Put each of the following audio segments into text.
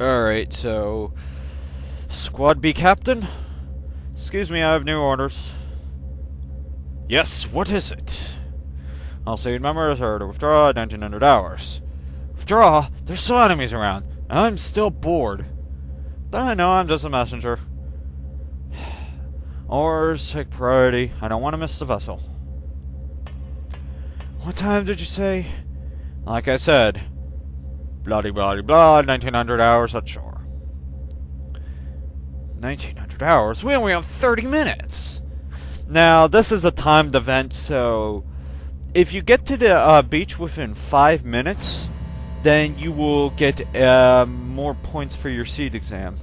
Alright, so... Squad B Captain? Excuse me, I have new orders. Yes, what is it? I'll say members are to withdraw at 1900 hours. Withdraw? There's still enemies around. I'm still bored. But I know I'm just a messenger. Orders take priority. I don't want to miss the vessel. What time did you say? Like I said, bloody bloody blah, 1900 hours at shore. 1900 hours? We only have 30 minutes! Now, this is a timed event, so if you get to the uh, beach within 5 minutes, then you will get uh, more points for your SeeD exam.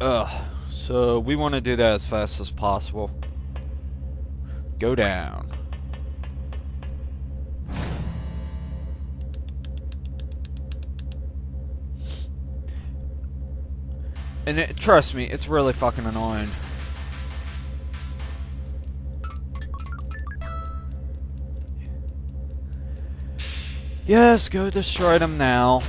Ugh. So we want to do that as fast as possible. Go down. And it, trust me, it's really fucking annoying. Yes, go destroy them now.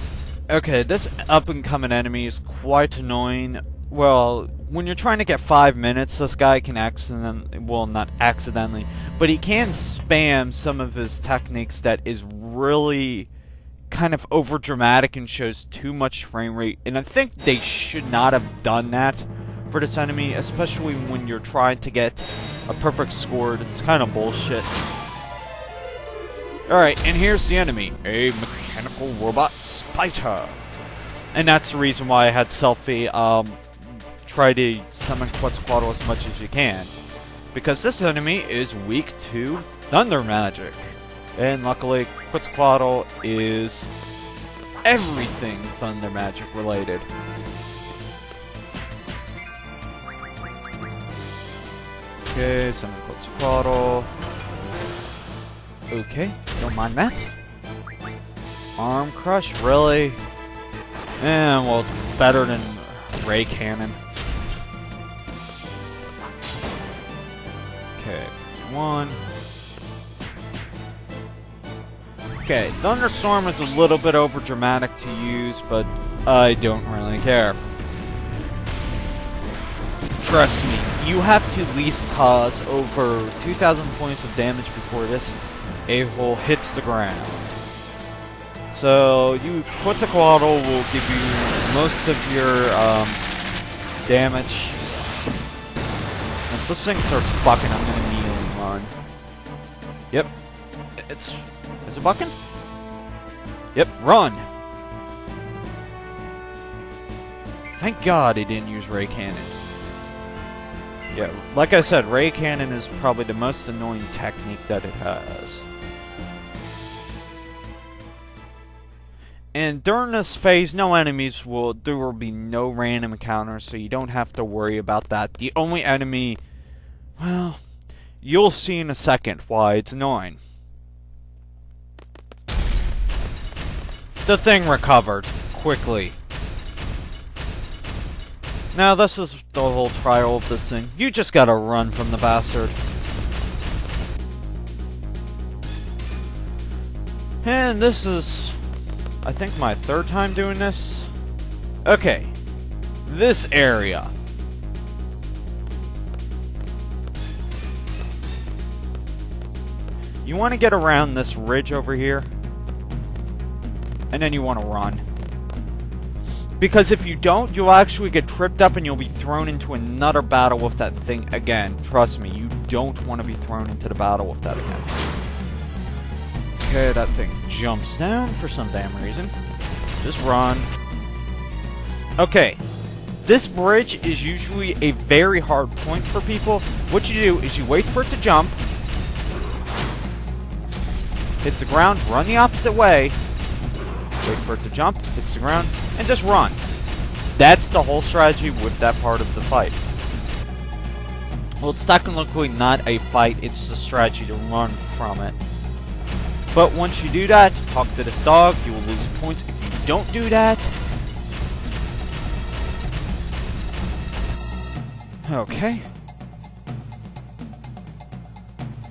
Okay, this up-and-coming enemy is quite annoying. Well, when you're trying to get five minutes, this guy can accidentally, well, not accidentally, but he can spam some of his techniques that is really kind of over dramatic and shows too much frame rate. And I think they should not have done that for this enemy, especially when you're trying to get a perfect score. It's kind of bullshit. Alright, and here's the enemy. A mechanical robot spider. And that's the reason why I had Selphie um, try to summon Quetzalcoatl as much as you can. Because this enemy is weak to Thunder Magic. And luckily, Quetzalcoatl is everything Thunder Magic related. Okay, summon Quetzalcoatl. Okay, don't mind that. Arm Crush, really? And, well, it's better than Ray Cannon. Okay, one. Okay, Thunderstorm is a little bit over dramatic to use, but I don't really care. Trust me, you have to at least cause over 2,000 points of damage before this a-hole hits the ground. So, you Quetzalcoatl will give you most of your um, damage. If this thing starts fucking, I'm gonna kneel and run. Yep. It's... Is it bucking? Yep, run! Thank God he didn't use Ray Cannon. Yeah, like I said, Ray Cannon is probably the most annoying technique that it has. And during this phase, no enemies will, there will be no random encounters, so you don't have to worry about that. The only enemy, well, you'll see in a second why it's annoying. The thing recovered, quickly. Now, this is the whole trial of this thing. You just gotta run from the bastard. And this is I think my third time doing this. Okay. This area. You want to get around this ridge over here. And then you want to run. Because if you don't, you'll actually get tripped up and you'll be thrown into another battle with that thing again. Trust me, you don't want to be thrown into the battle with that again. Okay, that thing jumps down for some damn reason. Just run. Okay. This bridge is usually a very hard point for people. What you do is you wait for it to jump. Hits the ground, run the opposite way. Wait for it to jump, hits the ground, and just run. That's the whole strategy with that part of the fight. Well, it's technically not a fight, it's a strategy to run from it. But once you do that, talk to this dog, you will lose points if you don't do that. Okay.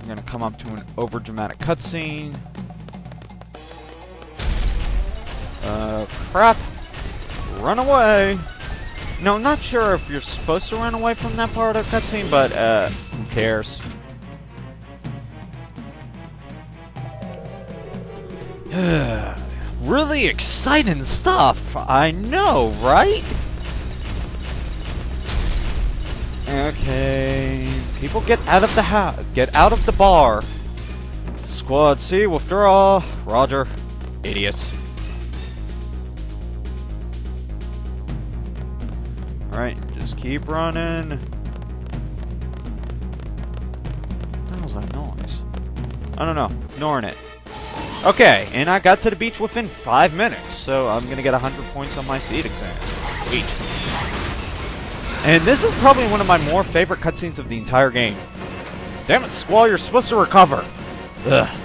We're gonna come up to an over-dramatic cutscene. Uh, crap. Run away. No, not sure if you're supposed to run away from that part of the cutscene, but, uh, who cares? really exciting stuff. I know, right? Okay, people get out of the house. Get out of the bar. Squad C, withdraw. Roger. Idiots. Alright, just keep running. What the that noise? I don't know. Ignoring it. Okay, and I got to the beach within five minutes, so I'm gonna get 100 points on my SeeD exam. Sweet. And this is probably one of my more favorite cutscenes of the entire game. Damn it, Squall, you're supposed to recover. Ugh.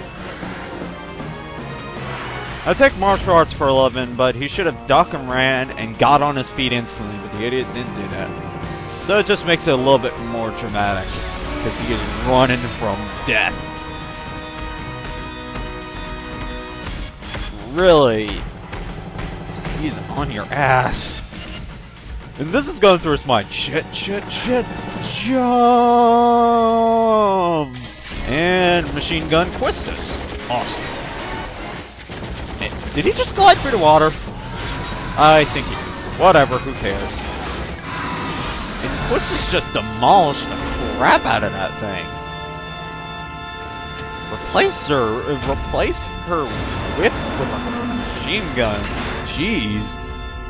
I take martial arts for 11, but he should have ducked and ran and got on his feet instantly, but the idiot didn't do that. So it just makes it a little bit more dramatic, because he is running from death. Really? He's on your ass. And this is going through his mind. Shit, shit, shit. Jump! And machine gun Quistis. Awesome. Did he just glide through the water? I think he did. Whatever, who cares? And Quistis just demolished the crap out of that thing. Replace her, replace her whip with a machine gun. Jeez.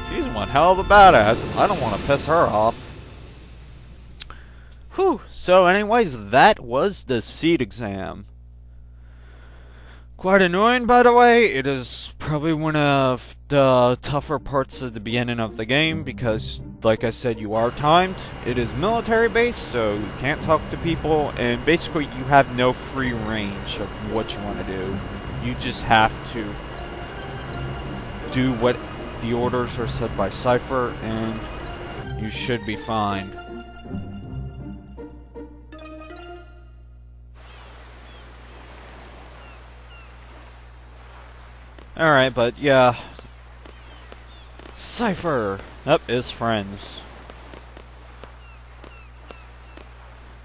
She's one hell of a badass. I don't want to piss her off. Whew. So anyways, that was the SeeD exam. Quite annoying, by the way. It is probably one of the tougher parts of the beginning of the game because, like I said, you are timed. It is military based, so you can't talk to people, and basically you have no free range of what you want to do. You just have to do what the orders are set by Seifer, and you should be fine. Alright, but yeah. Seifer! Up is friends.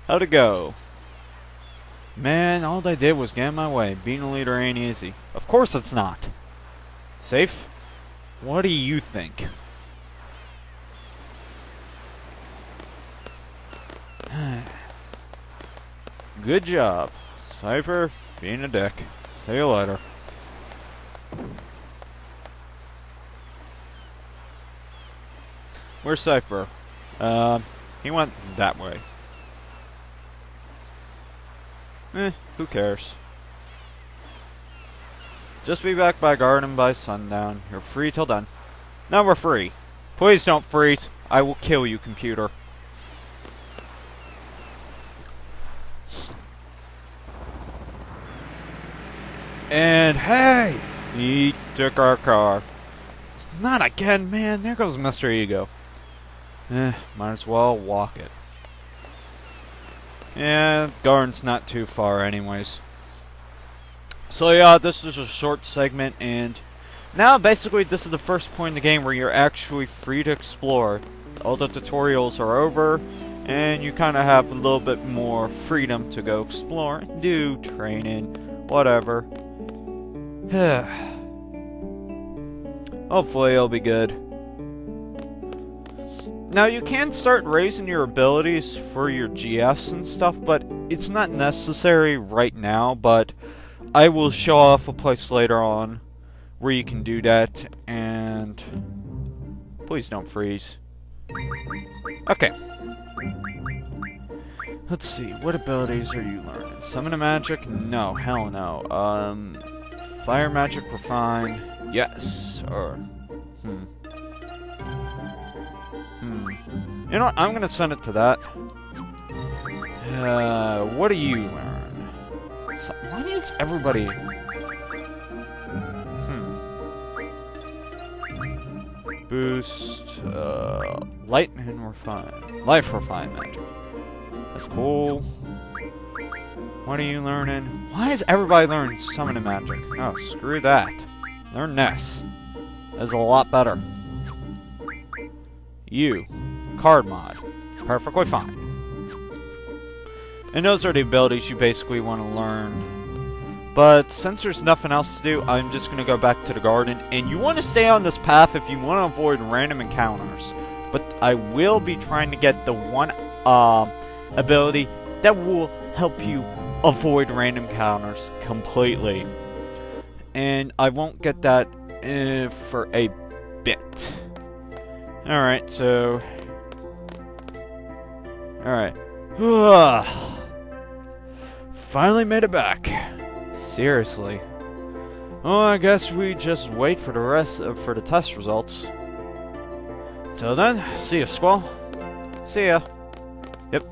How'd it go? Man, all they did was get in my way. Being a leader ain't easy. Of course it's not. Safe? What do you think? Good job. Seifer, being a dick. See you later. Where's Seifer? Uh, he went that way. Eh, who cares? Just be back by garden by sundown. You're free till then. Now we're free. Please don't freeze. I will kill you, computer. And hey! He took our car. Not again, man. There goes Mr. Ego. Eh, might as well walk it. Yeah, garden's not too far anyways. So yeah, this is a short segment, and now basically this is the first point in the game where you're actually free to explore. All the tutorials are over, and you kind of have a little bit more freedom to go explore, do training, whatever. Hopefully it'll be good. Now you can start raising your abilities for your GFs and stuff, but it's not necessary right now, but I will show off a place later on where you can do that, and please don't freeze. Okay. Let's see, what abilities are you learning? Summon a magic? No, hell no. Um, fire magic, refine? Yes. Or. Hmm. You know what, I'm gonna send it to that. Uh, what do you learn? So, why is everybody... Hmm. Boost, uh, and refine. Life refinement. That's cool. What are you learning? Why is everybody learning summoning magic? Oh, screw that. Learn Ness. is a lot better. You. Card mod. Perfectly fine. And those are the abilities you basically want to learn. But since there's nothing else to do, I'm just going to go back to the garden. And you want to stay on this path if you want to avoid random encounters. But I will be trying to get the one uh, ability that will help you avoid random encounters completely. And I won't get that uh, for a bit. Alright, so... Alright. Finally made it back. Seriously. Well, I guess we just wait for the rest of, for the test results. Till then, see ya, Squall. See ya. Yep.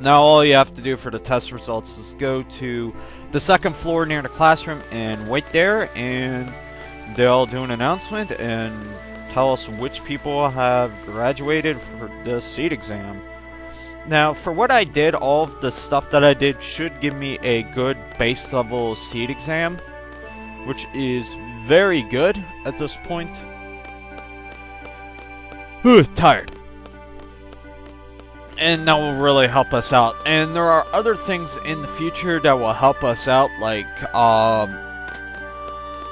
Now all you have to do for the test results is go to the second floor near the classroom and wait there and they'll do an announcement and tell us which people have graduated for the SeeD exam. Now, for what I did, all of the stuff that I did should give me a good base level SeeD exam, which is very good at this point. Ooh, tired. And that will really help us out. And there are other things in the future that will help us out, like, um,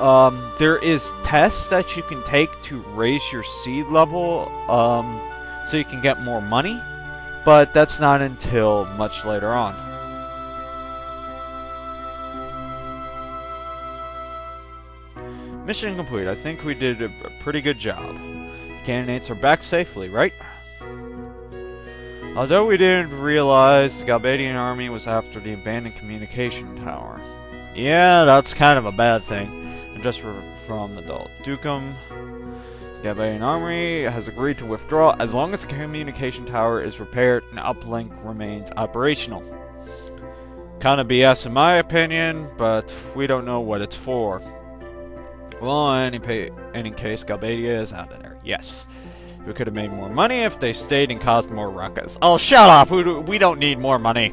um, there is tests that you can take to raise your SeeD level, um, so you can get more money but that's not until much later on. Mission complete. I think we did a, pretty good job. Candidates are back safely, right? Although we didn't realize the Galbadian army was after the abandoned communication tower. Yeah, that's kind of a bad thing. And just from the Dollet Dukedom, Galbadian Army has agreed to withdraw as long as the communication tower is repaired and uplink remains operational. Kinda BS in my opinion, but we don't know what it's for. Well, in any, any case, Galbadia is out of there. Yes. We could have made more money if they stayed and caused more ruckus. Oh, shut up! We, we don't need more money.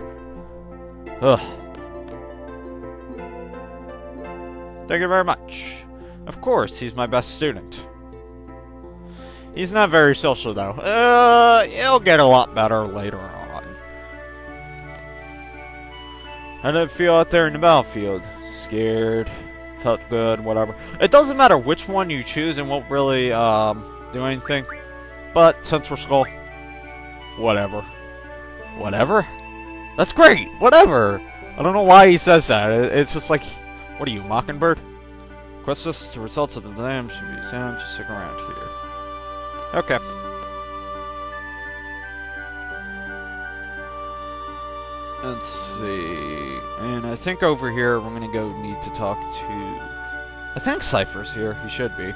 Ugh. Thank you very much. Of course, he's my best student. He's not very social, though. Uh, he'll get a lot better later on. How did it feel out there in the battlefield? Scared, felt good, whatever. It doesn't matter which one you choose, and won't really um, do anything. But since we're Squall, whatever. Whatever? That's great! Whatever! I don't know why he says that. It's just like, what are you, Mockingbird? Quistis the results of the exam should be sound. Just stick around here. Okay. Let's see. And I think over here we're gonna go need to talk to... I think Seifer's here. He should be.